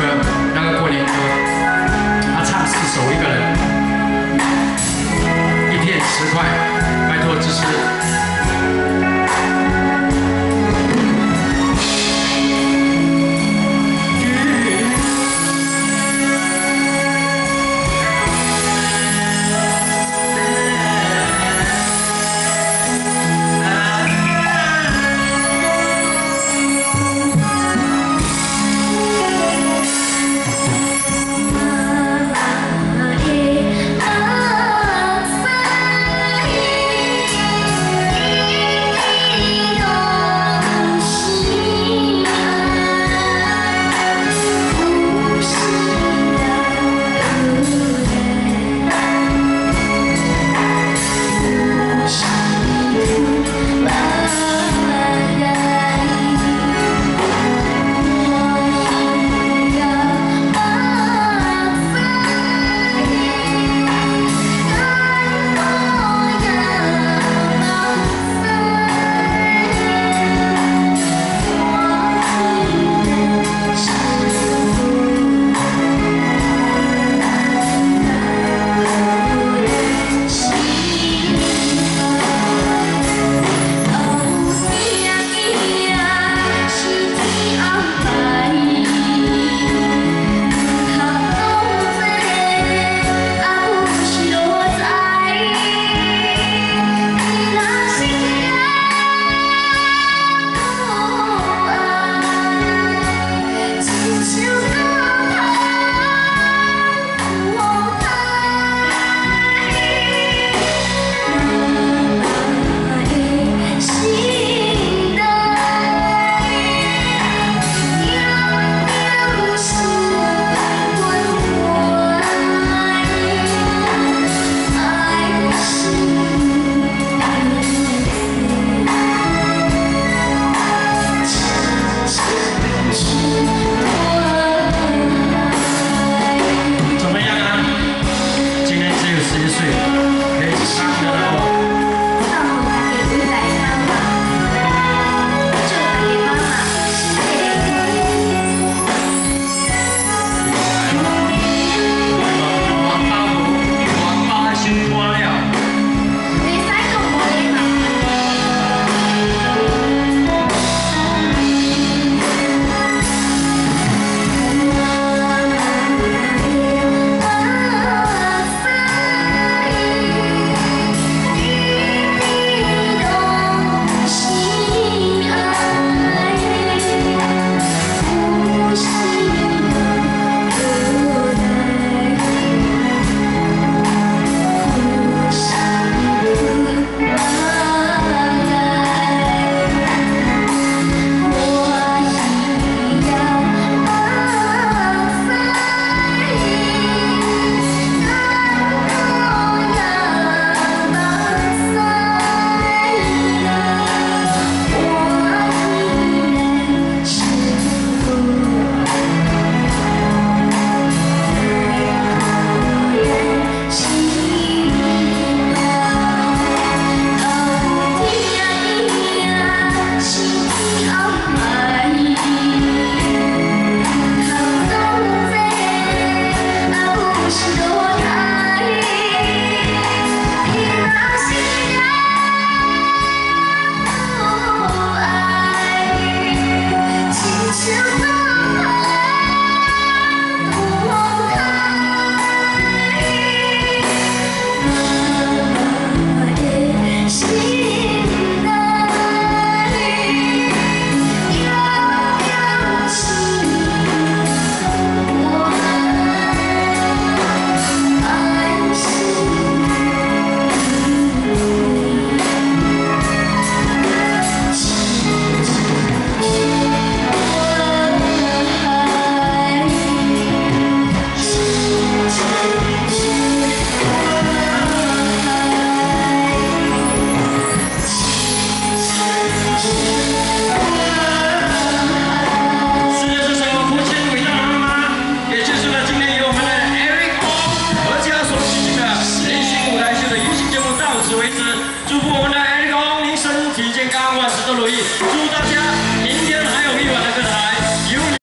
Africa